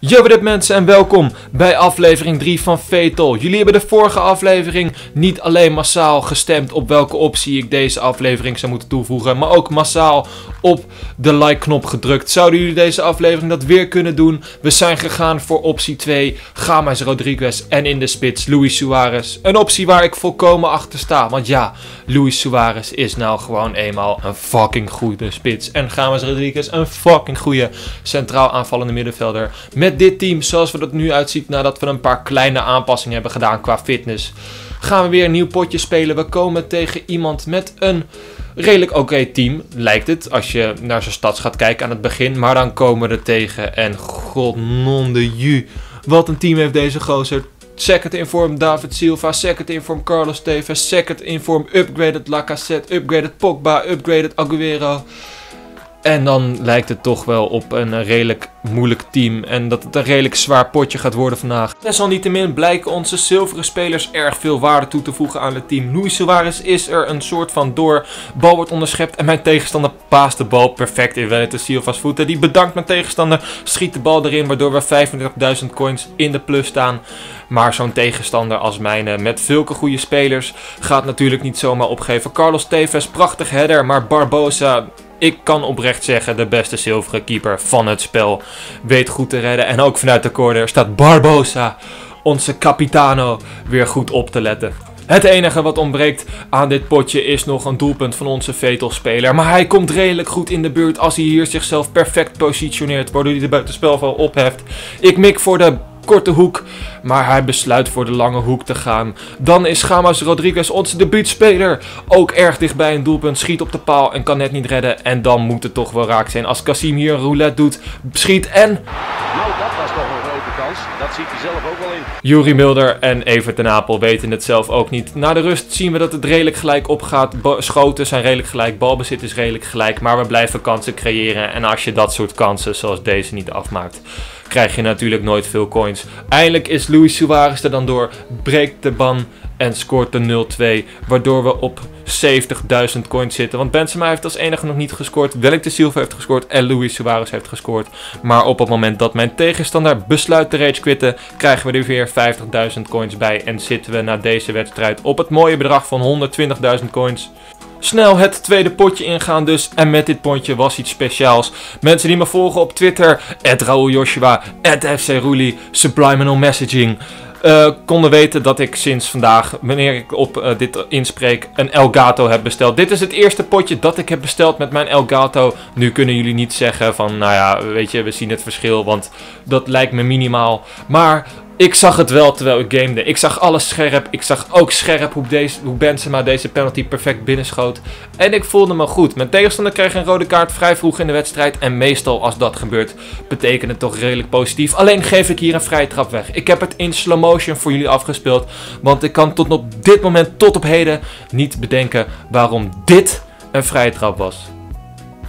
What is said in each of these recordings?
Yo, wat mensen en welkom bij aflevering 3 van Fatal. Jullie hebben de vorige aflevering niet alleen massaal gestemd op welke optie ik deze aflevering zou moeten toevoegen, maar ook massaal op de like knop gedrukt. Zouden jullie deze aflevering dat weer kunnen doen? We zijn gegaan voor optie 2, Gamas Rodriguez en in de spits Luis Suarez. Een optie waar ik volkomen achter sta, want ja, Luis Suarez is nou gewoon eenmaal een fucking goede spits. En Gamas Rodriguez een fucking goede centraal aanvallende middenvelder. Met dit team, zoals we dat nu uitziet nadat we een paar kleine aanpassingen hebben gedaan qua fitness, gaan we weer een nieuw potje spelen. We komen tegen iemand met een redelijk oké team, lijkt het, als je naar zijn stads gaat kijken aan het begin. Maar dan komen we er tegen en god non ju, wat een team heeft deze gozer. Second in vorm David Silva, second in vorm Carlos Tevez, second in vorm upgraded Lacazette, upgraded Pogba, upgraded Aguero. En dan lijkt het toch wel op een redelijk moeilijk team. En dat het een redelijk zwaar potje gaat worden vandaag. Desalniettemin blijken onze zilveren spelers erg veel waarde toe te voegen aan het team. Luis Suarez is er een soort van door. Bal wordt onderschept en mijn tegenstander paast de bal perfect in Wellington Silva's voeten. Die bedankt mijn tegenstander, schiet de bal erin waardoor we 35.000 coins in de plus staan. Maar zo'n tegenstander als mijne met zulke goede spelers gaat natuurlijk niet zomaar opgeven. Carlos Tevez, prachtig header, maar Barbosa ik kan oprecht zeggen, de beste zilveren keeper van het spel. Weet goed te redden. En ook vanuit de corner staat Barbosa, onze capitano, weer goed op te letten. Het enige wat ontbreekt aan dit potje is nog een doelpunt van onze Vetel-speler. Maar hij komt redelijk goed in de buurt als hij hier zichzelf perfect positioneert. Waardoor hij de buitenspelval opheft. Ik mik voor de korte hoek. Maar hij besluit voor de lange hoek te gaan. Dan is Gamas Rodriguez onze debuutspeler. Ook erg dichtbij een doelpunt. Schiet op de paal en kan net niet redden. En dan moet het toch wel raak zijn. Als Kasim hier een roulette doet. Schiet en... Nou, dat was toch een grote kans. Dat ziet hij zelf ook wel in. Juri Mulder en Evert ten Apel weten het zelf ook niet. Na de rust zien we dat het redelijk gelijk opgaat. Schoten zijn redelijk gelijk. Balbezit is redelijk gelijk. Maar we blijven kansen creëren. En als je dat soort kansen zoals deze niet afmaakt krijg je natuurlijk nooit veel coins. Eindelijk is Luis Suarez er dan door, breekt de ban en scoort de 0-2. Waardoor we op 70.000 coins zitten. Want Benzema heeft als enige nog niet gescoord. Wellington Silva heeft gescoord en Luis Suarez heeft gescoord. Maar op het moment dat mijn tegenstander besluit te rage quitten, krijgen we er weer 50.000 coins bij. En zitten we na deze wedstrijd op het mooie bedrag van 120.000 coins. Snel het tweede potje ingaan dus. En met dit potje was iets speciaals. Mensen die me volgen op Twitter. At Raoul Joshua. FC. Subliminal Messaging. Uh, konden weten dat ik sinds vandaag, wanneer ik op uh, dit inspreek, een Elgato heb besteld. Dit is het eerste potje dat ik heb besteld met mijn Elgato. Nu kunnen jullie niet zeggen van, nou ja, weet je, we zien het verschil, want dat lijkt me minimaal. Maar ik zag het wel terwijl ik gamede. Ik zag alles scherp. Ik zag ook scherp hoe, deze, hoe Benzema deze penalty perfect binnenschoot. En ik voelde me goed. Mijn tegenstander kreeg een rode kaart vrij vroeg in de wedstrijd. En meestal als dat gebeurt, betekent het toch redelijk positief. Alleen geef ik hier een vrije trap weg. Ik heb het in slow motion voor jullie afgespeeld. Want ik kan tot op dit moment, tot op heden, niet bedenken waarom dit een vrije trap was.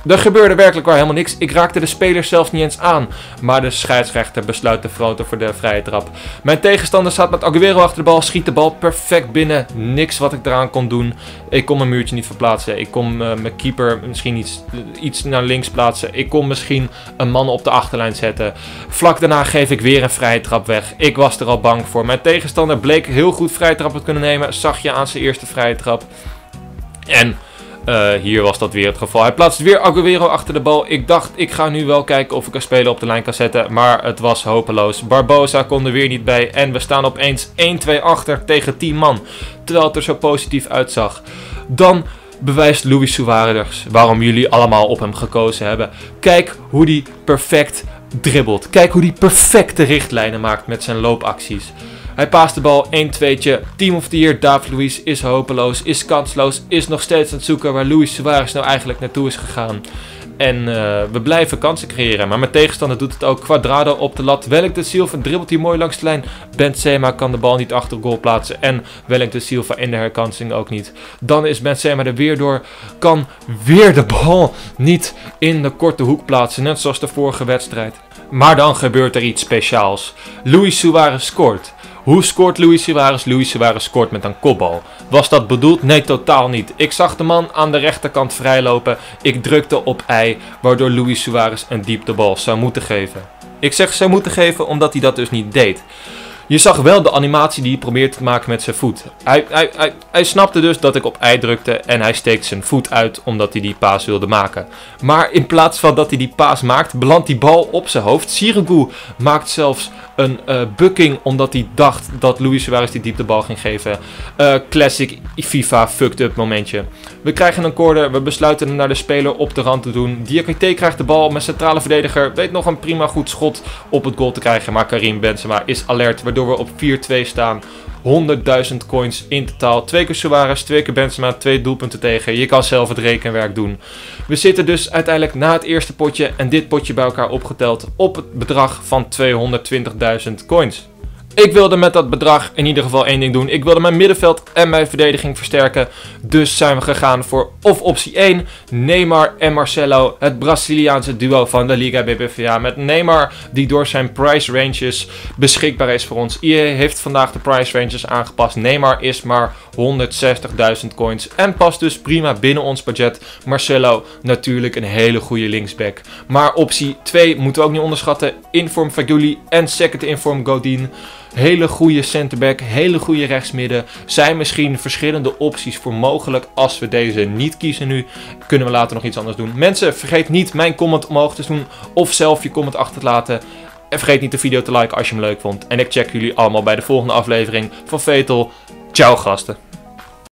Er gebeurde werkelijk waar helemaal niks. Ik raakte de spelers zelfs niet eens aan. Maar de scheidsrechter besluit te froten voor de vrije trap. Mijn tegenstander staat met Aguero achter de bal. Schiet de bal perfect binnen. Niks wat ik eraan kon doen. Ik kon mijn muurtje niet verplaatsen. Ik kon uh, mijn keeper misschien iets, iets naar links plaatsen. Ik kon misschien een man op de achterlijn zetten. Vlak daarna geef ik weer een vrije trap weg. Ik was er al bang voor. Mijn tegenstander bleek heel goed vrije trap te kunnen nemen. Zag je aan zijn eerste vrije trap. En uh, hier was dat weer het geval. Hij plaatst weer Aguero achter de bal. Ik dacht, ik ga nu wel kijken of ik een speler op de lijn kan zetten. Maar het was hopeloos. Barbosa kon er weer niet bij. En we staan opeens 1-2 achter tegen 10 man. Terwijl het er zo positief uitzag. Dan bewijst Luis Suarez waarom jullie allemaal op hem gekozen hebben. Kijk hoe hij perfect dribbelt. Kijk hoe hij perfecte richtlijnen maakt met zijn loopacties. Hij paast de bal 1-2'tje. Team of the Year David Luiz is hopeloos, is kansloos, is nog steeds aan het zoeken waar Luis Suarez nou eigenlijk naartoe is gegaan. En uh, we blijven kansen creëren. Maar mijn tegenstander doet het ook. Quadrado op de lat. Wellington Silva dribbelt hier mooi langs de lijn. Benzema kan de bal niet achter goal plaatsen. En Wellington Silva in de herkansing ook niet. Dan is Benzema er weer door. Kan weer de bal niet in de korte hoek plaatsen. Net zoals de vorige wedstrijd. Maar dan gebeurt er iets speciaals. Luis Suarez scoort. Hoe scoort Luis Suarez? Luis Suarez scoort met een kopbal. Was dat bedoeld? Nee, totaal niet. Ik zag de man aan de rechterkant vrijlopen. Ik drukte op I, waardoor Luis Suarez een dieptebal zou moeten geven. Ik zeg ze moeten geven omdat hij dat dus niet deed. Je zag wel de animatie die hij probeert te maken met zijn voet. Hij, hij, hij, hij snapte dus dat ik op ei drukte en hij steekt zijn voet uit omdat hij die paas wilde maken. Maar in plaats van dat hij die paas maakt, belandt die bal op zijn hoofd. Sirigu maakt zelfs een uh, bucking omdat hij dacht dat Luis Suarez die dieptebal ging geven. Uh, classic FIFA fucked up momentje. We krijgen een corner, we besluiten hem naar de speler op de rand te doen. Diakité krijgt de bal, mijn centrale verdediger weet nog een prima goed schot op het goal te krijgen. Maar Karim Benzema is alert, we op 4-2 staan. 100.000 coins in totaal. Twee keer Suarez, twee keer Benzema, twee doelpunten tegen. Je kan zelf het rekenwerk doen. We zitten dus uiteindelijk na het eerste potje en dit potje bij elkaar opgeteld op het bedrag van 220.000 coins. Ik wilde met dat bedrag in ieder geval één ding doen. Ik wilde mijn middenveld en mijn verdediging versterken. Dus zijn we gegaan voor of optie 1, Neymar en Marcelo. Het Braziliaanse duo van de Liga BBVA. Met Neymar die door zijn price ranges beschikbaar is voor ons. IE heeft vandaag de price ranges aangepast. Neymar is maar 160.000 coins en past dus prima binnen ons budget. Marcelo natuurlijk een hele goede linksback. Maar optie 2 moeten we ook niet onderschatten. Inform Faguli en second inform Godin. Hele goede centerback, hele goede rechtsmidden. Zijn misschien verschillende opties voor mogelijk. Als we deze niet kiezen nu, kunnen we later nog iets anders doen. Mensen, vergeet niet mijn comment omhoog te doen. Of zelf je comment achter te laten. En vergeet niet de video te liken als je hem leuk vond. En ik check jullie allemaal bij de volgende aflevering van Vetel. Ciao gasten.